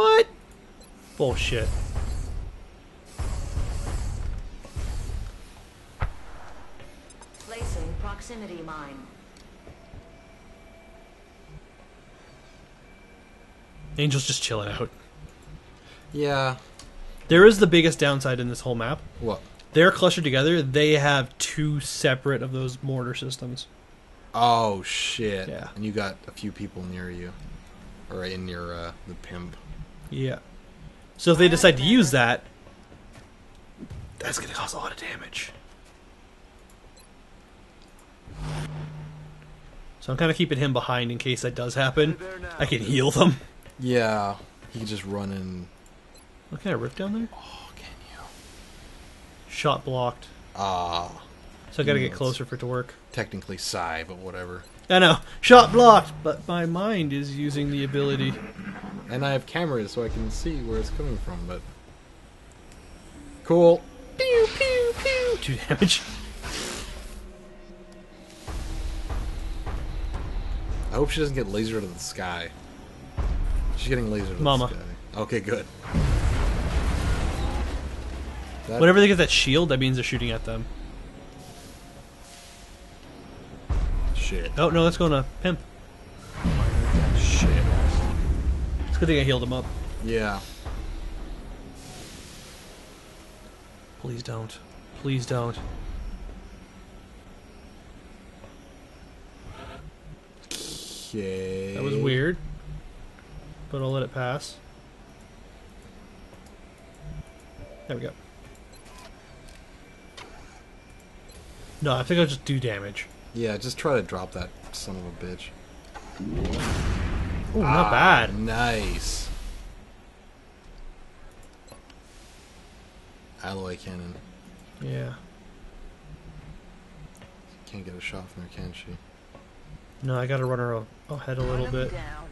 What? Bullshit. Placing proximity mine. Angel's just chilling out. Yeah. There is the biggest downside in this whole map. What? They're clustered together. They have two separate of those mortar systems. Oh shit. Yeah. And you got a few people near you, or in your uh, the pimp. Yeah. So if they decide to use that, that's going to cause a lot of damage. So I'm kind of keeping him behind in case that does happen. I can heal them. Yeah. He can just run in. What kind of rip down there? Oh, can you? Shot blocked. Ah. So I got to get closer for it to work. Technically Psy, but whatever. I know. Shot blocked, but my mind is using the ability. And I have cameras so I can see where it's coming from, but. Cool. Pew pew pew. Two damage. I hope she doesn't get lasered out of the sky. She's getting lasered out of Mama. the sky. Okay, good. That- Whenever they get that shield, that means they're shooting at them. Shit. Oh no, that's going to pimp. Shit. It's a good thing I healed him up. Yeah. Please don't. Please don't. Okay. That was weird. But I'll let it pass. There we go. No, I think I'll just do damage. Yeah, just try to drop that son of a bitch. Ooh, not ah, bad. Nice. Alloy cannon. Yeah. Can't get a shot from her, can she? No, I gotta run her ahead a little bit. Down.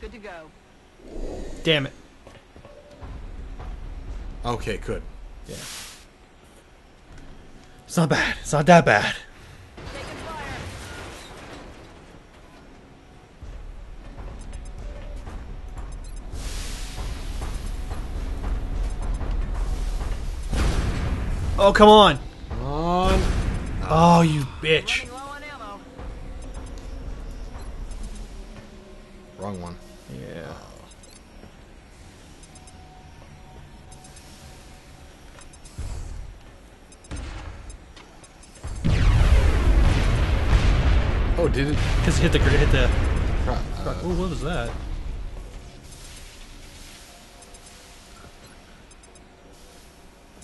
Good to go. Damn it. Okay, good. Yeah. It's not bad. It's not that bad. Oh, come on. Come on. Oh, you bitch. On. Wrong one. Oh, did it? Because hit the gr- hit the. Crap. Uh, Oh, what was that?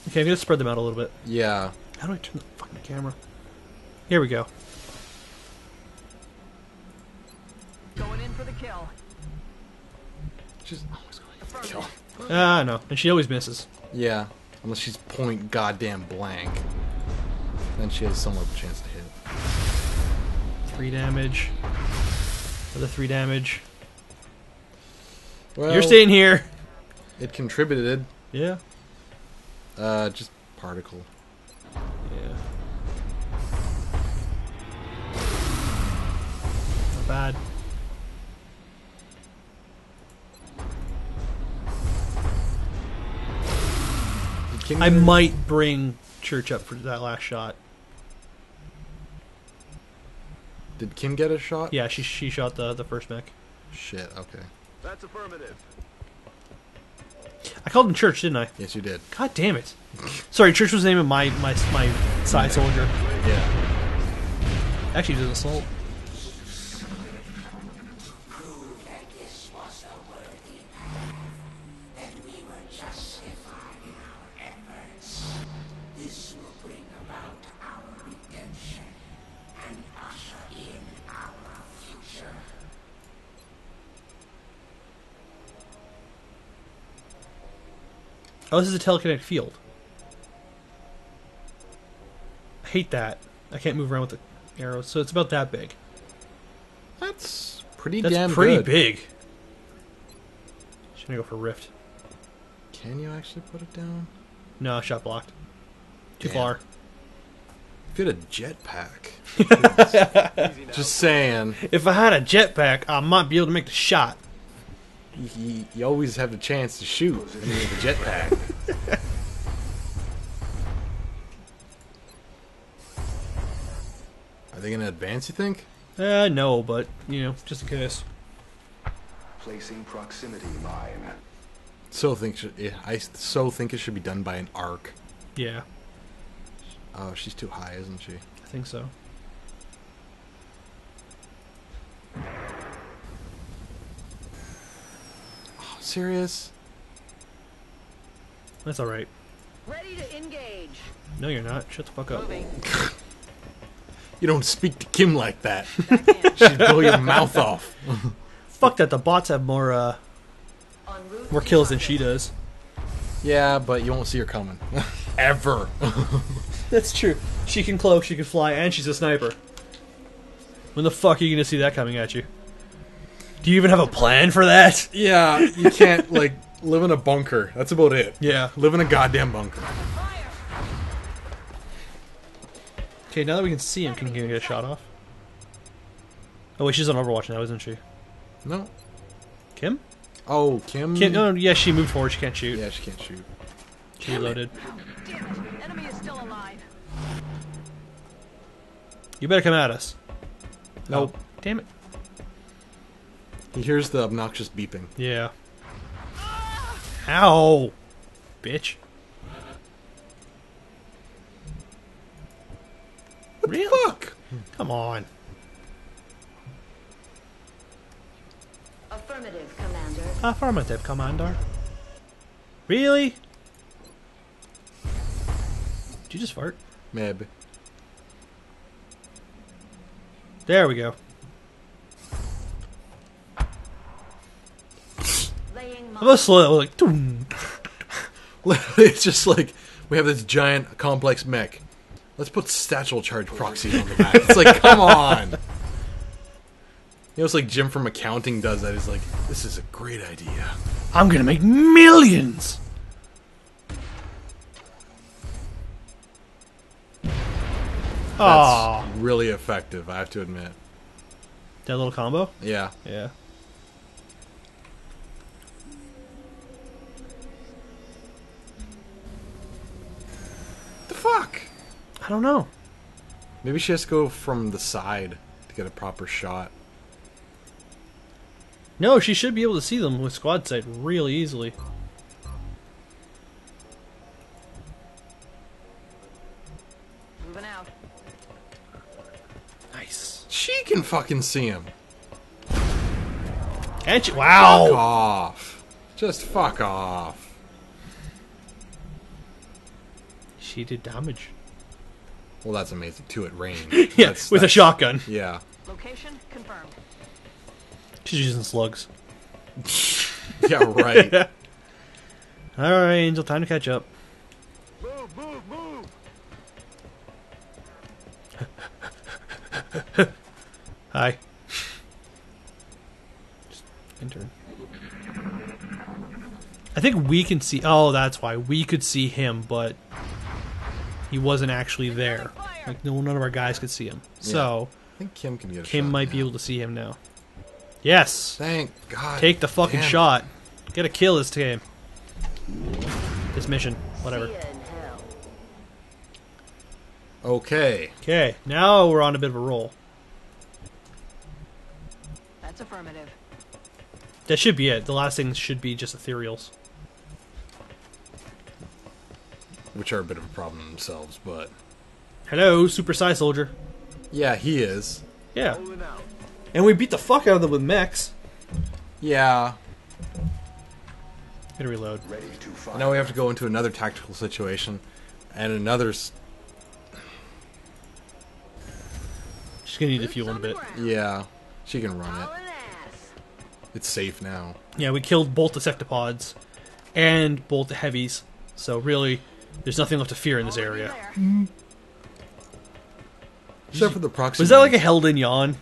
Okay, I'm gonna spread them out a little bit. yeah. How do I turn the fucking camera? Here we go. Going in for the kill. She's always going to Affirmative. kill. Ah, no, and she always misses. Yeah. Unless she's point goddamn blank. Then she has somewhat of a chance to hit. Three damage. Another three damage. Well, You're staying here. It contributed. Yeah. Uh, just particle. Yeah. Not bad. I might bring Church up for that last shot. Did Kim get a shot? Yeah, she she shot the the first mech. Shit. Okay. That's affirmative. I called him Church, didn't I? Yes, you did. God damn it! Sorry, Church was the name of my my my side soldier. Yeah. Actually, he was an assault. Oh, this is a telekinetic field. I hate that. I can't move around with the arrows, so it's about that big. That's pretty That's damn pretty good. big. Should I go for Rift? Can you actually put it down? No, shot blocked. Too Damn. far. If you had a jetpack. Just saying. If I had a jetpack, I might be able to make the shot. You, you, you always have the chance to shoot when you a jetpack. Are they gonna advance? You think? Uh, no, but you know, just in case. Placing proximity mine. So think should, yeah, I so think it should be done by an arc. Yeah, Oh, she's too high, isn't she? I think so. Serious? That's all right. Ready to engage. No, you're not. Shut the fuck up. You don't speak to Kim like that. She'd blow your mouth off. Fuck that. The bots have more uh more kills than she does. Yeah, but you won't see her coming. Ever. That's true. She can cloak, she can fly, and she's a sniper. When the fuck are you gonna see that coming at you? Do you even have a plan for that? yeah, you can't, like, live in a bunker. That's about it. Yeah. Live in a goddamn bunker. Okay, now that we can see him, can he get a shot off? Oh wait, she's on Overwatch now, isn't she? No. Kim? Oh, Kim? Kim? No, yeah, she moved forward. She can't shoot. Yeah, she can't shoot. She reloaded. Oh, damn it. Enemy is still alive. You better come at us. Nope. Oh, damn it. He hears the obnoxious beeping. Yeah. Ow, bitch. What Really? the fuck? Come on. Affirmative, Commander. Affirmative, Commander. Really? Did you just fart? Maybe. There we go. Laying I was slow. Like, "Toom." it's just like, we have this giant, complex mech. Let's put satchel charge proxies on the back. It's like, come on! You know, it's like Jim from accounting does that. He's like, this is a great idea. I'm gonna make millions. That's Aw, really effective, I have to admit. that little combo. Yeah. Yeah. Fuck? I don't know. Maybe she has to go from the side to get a proper shot. No, she should be able to see them with squad sight really easily. Moving out. Nice. She can fucking see him. And she, Fuck wow. off. Just fuck off. She did damage. Well, that's amazing too at range. Yeah, That's- with a shotgun. Yeah. Location confirmed. She's using slugs. Yeah, right. All right, Angel, time to catch up. Move, move, move! Hi. Just intern. I think we can see. Oh, that's why we could see him, but he wasn't actually there. Like no, none of our guys could see him. So I think Kim can get a Kim shot might be able to see him now. Yes. Thank God. Take the fucking damn shot. Get a kill this game. This mission, whatever. See ya in hell. Okay. Okay, now we're on a bit of a roll. That's affirmative. That should be it. The last things should be just ethereals. Which are a bit of a problem themselves, but Hello, Super Psy Soldier. yeah, he is. Yeah. And we beat the fuck out of them with mechs. Yeah. Gotta reload. Ready to fire. Now we have to go into another tactical situation, and another. s- She's gonna need the Boots fuel in a on bit. Yeah, she can run it. It's safe now. Yeah, we killed both the sectopods and both the heavies. So really, there's nothing left to fear in this area. there. Except for the proxy. Was that like a mines. held in yawn?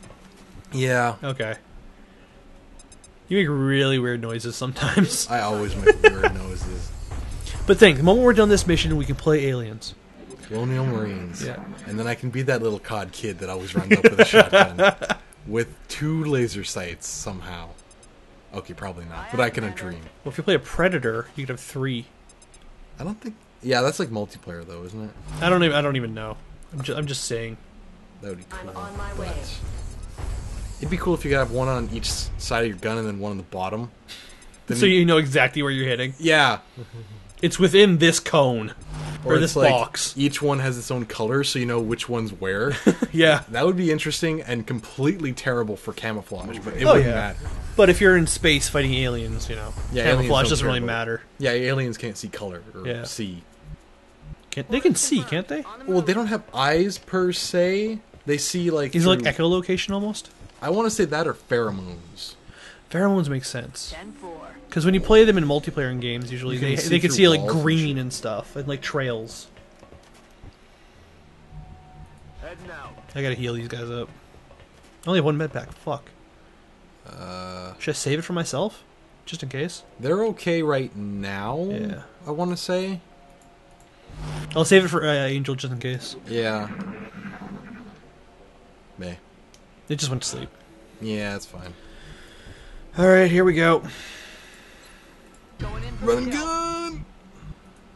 Yeah. Okay. You make really weird noises sometimes. I always make weird noises. But think, the moment we're done this mission, we can play aliens. Colonial Marines. Yeah. And then I can be that little cod kid that always runs up with a shotgun with two laser sights somehow. Okay, probably not. But I can dream. Well, if you play a predator, you could have three. I don't think. Yeah, that's like multiplayer though, isn't it? I don't even. I don't even know. I'm just. I'm just saying. That would be cool. I'm on my but- way. It'd be cool if you could have one on each side of your gun and then one on the bottom. Then So you know exactly where you're hitting. Yeah. It's within this cone or, it's this like box. Each one has its own color, so you know which one's where. Yeah. that would be interesting and completely terrible for camouflage, but it Oh, wouldn't yeah. matter. But if you're in space fighting aliens, you know, Yeah, camouflage doesn't really matter. Yeah, aliens can't see color or Yeah. see. Can, they can see, can't they? Well, they don't have eyes per se. They see like. Is it like echolocation almost? I want to say that or pheromones. Pheromones make sense. 10-4. Because when you play them in multiplayer in games, usually You can they, see they can through see like walls and green and stuff and like trails. Heading out. I gotta heal these guys up. I only have one med pack. Fuck. Uh, Should I save it for myself, just in case? they're okay right now. Yeah. I want to say. I'll save it for uh, Angel just in case. Yeah. Meh. It just went to sleep. Yeah, it's fine. All right, here we go. Going in Run and gun.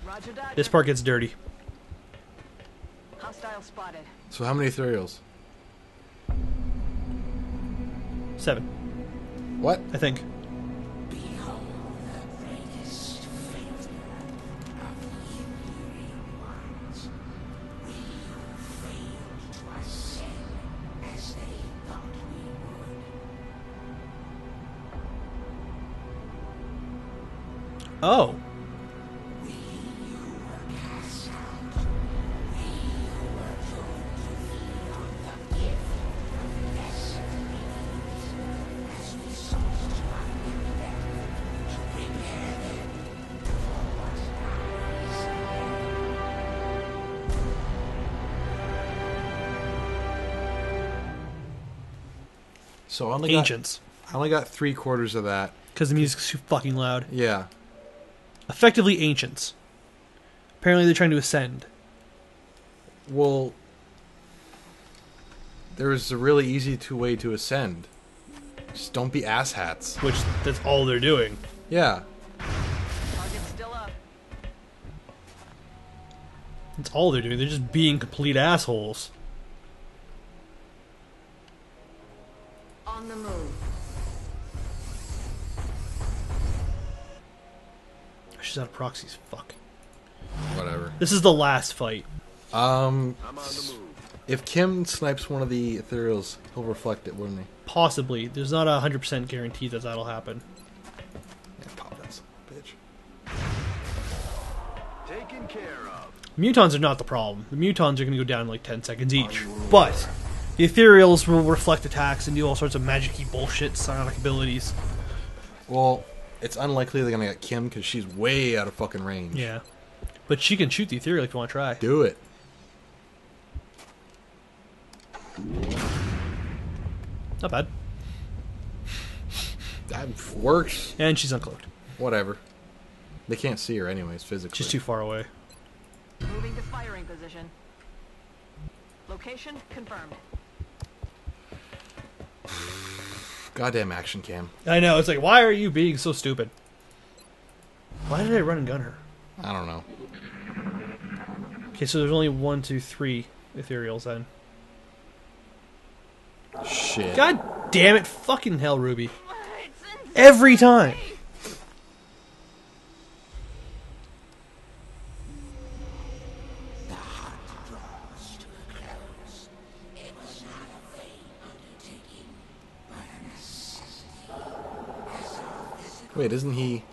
Roger. This part gets dirty. Hostile spotted. So how many ethereals? Seven, What? I think. So I only got, Ancients. I only got three quarters of that. Because the music's too fucking loud. Yeah. Effectively ancients. Apparently they're trying to ascend. Well, there's a really easy two way to ascend. Just don't be asshats. Which that's all they're doing. Yeah. Target's still up. That's all they're doing. They're just being complete assholes. On the move. She's out of proxies. Fuck. Whatever. This is the last fight. Um, I'm on the move. if Kim snipes one of the ethereals, he'll reflect it, wouldn't he? Possibly. There's not a hundred percent guarantee that that'll happen. Yeah, pop that son of a bitch. Taken care of. Mutons are not the problem. The mutons are going to go down in like ten seconds each. But the ethereals will reflect attacks and do all sorts of magic-y bullshit, psionic abilities. Well, it's unlikely they're gonna get Kim because she's way out of fucking range. Yeah. But she can shoot the ethereal if you want to try. Do it. Not bad. That works. And she's uncloaked. Whatever. They can't see her anyways physically. She's too far away. Moving to firing position. Location confirmed. Goddamn action cam. I know. It's like, why are you being so stupid? Why did I run and gun her? I don't know. Okay, so there's only one, two, three ethereals then. Shit. God damn it! Fucking hell, Ruby. Every time. Wait, isn't he?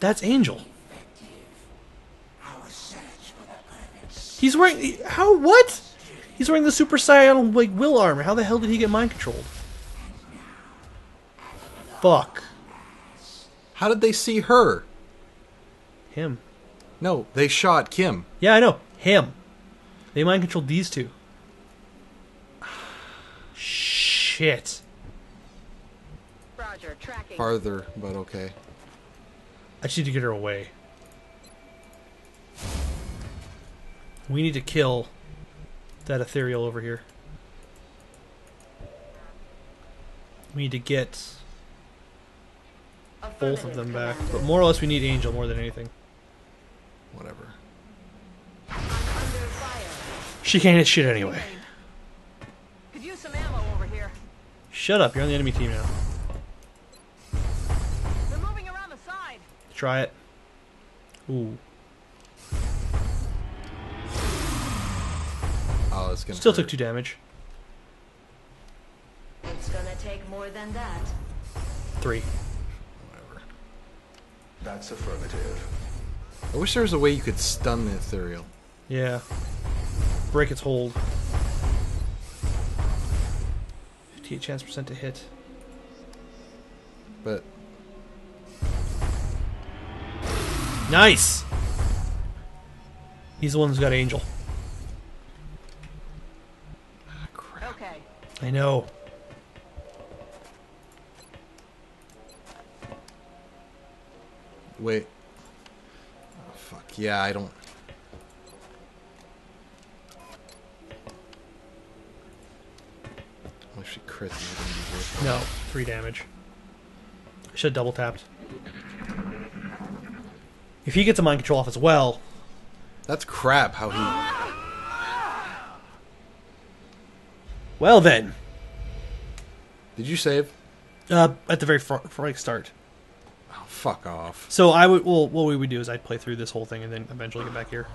That's Angel. He's wearing how what? He's wearing the Super Saiyan like will armor. How the hell did he get mind controlled? Fuck How did they see her? him. No, they shot Kim. Yeah, I know him. They mind controlled these two. Shit. Roger, tracking. Farther, but okay. I just need to get her away. We need to kill that ethereal over here. We need to get both of them back. But more or less, we need Angel more than anything. Whatever. I'm under fire. She can't hit shit anyway. Could use some ammo over here. Shut up, you're on the enemy team now. Try it. Ooh. Oh, that's gonna Still hurt. took two damage. It's gonna take more than that. Three. Whatever. That's affirmative. I wish there was a way you could stun the ethereal. Yeah. Break its hold. 58 chance percent to hit. But Nice! He's the one who's got Angel. ah, crap. Okay. I know. Wait. Oh, fuck. Yeah, I don't. Well, if she crits, it's gonna be worth it. No, three damage. Should have double tapped. If he gets a mind control off as well, That's crap. How he. well then, Did you save? uh, at the very front, front start. Oh, fuck off. So I would, well, what we would do is I'd play through this whole thing and then eventually get back here.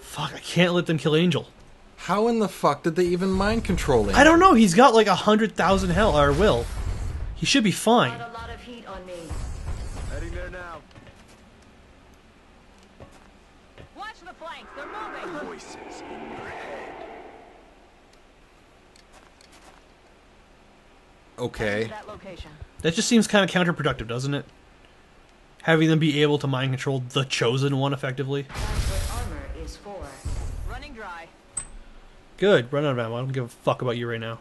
Fuck, I can't let them kill Angel. How in the fuck did they even mind control him? I don't know. He's got like a hundred thousand hell or will. He should be fine. Got a lot of heat on me. Heading there now. Watch the flanks. They're moving. Voices in your head. Okay. That. That just seems kind of counterproductive, doesn't it? Having them be able to mind control the chosen one effectively. Armor is for. Running dry. Good. Run out of ammo. I don't give a fuck about you right now.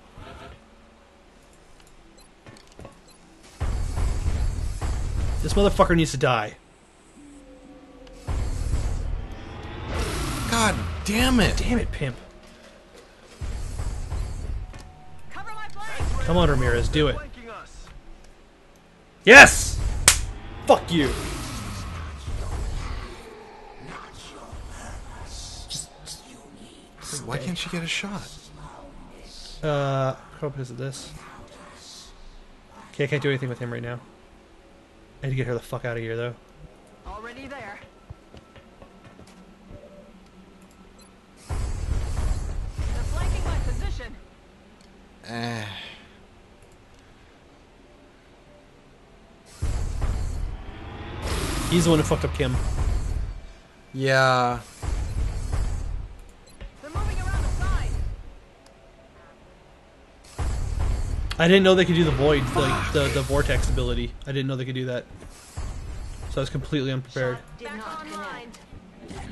This motherfucker needs to die. Damn it. Damn it, pimp. Cover my. Come on, Ramirez, do it. Yes! Fuck you. Why can't she get a shot? Uh, how is it this? Okay, I can't do anything with him right now. I need to get her the fuck out of here, though. Already there. Eh. He's the one who fucked up Kim. Yeah. They're moving around the side. I didn't know they could do the void, like the, the vortex ability. I didn't know they could do that. So I was completely unprepared. Did Back not online. connect.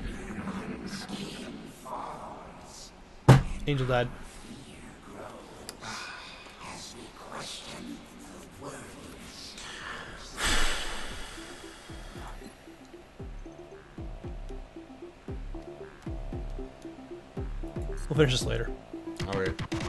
Angel died. We'll finish this later. Alright.